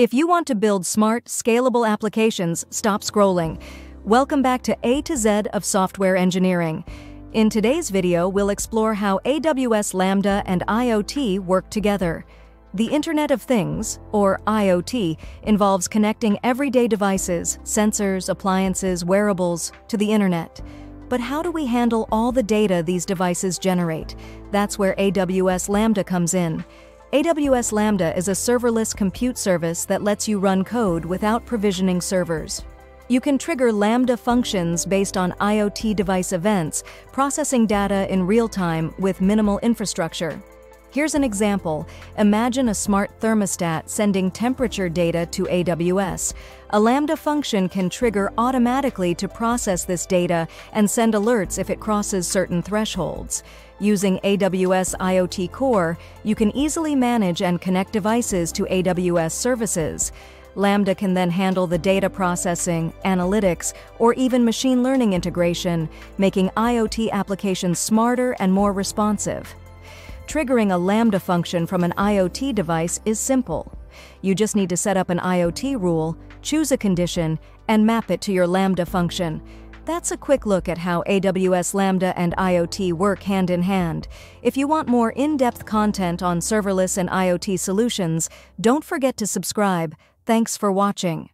If you want to build smart, scalable applications, stop scrolling. Welcome back to A to Z of software engineering. In today's video, we'll explore how AWS Lambda and IoT work together. The Internet of Things, or IoT, involves connecting everyday devices, sensors, appliances, wearables, to the Internet. But how do we handle all the data these devices generate? That's where AWS Lambda comes in. AWS Lambda is a serverless compute service that lets you run code without provisioning servers. You can trigger Lambda functions based on IoT device events, processing data in real time with minimal infrastructure. Here's an example. Imagine a smart thermostat sending temperature data to AWS. A Lambda function can trigger automatically to process this data and send alerts if it crosses certain thresholds. Using AWS IoT Core, you can easily manage and connect devices to AWS services. Lambda can then handle the data processing, analytics, or even machine learning integration, making IoT applications smarter and more responsive. Triggering a Lambda function from an IoT device is simple. You just need to set up an IoT rule, choose a condition, and map it to your Lambda function. That's a quick look at how AWS Lambda and IoT work hand in hand. If you want more in-depth content on serverless and IoT solutions, don't forget to subscribe. Thanks for watching.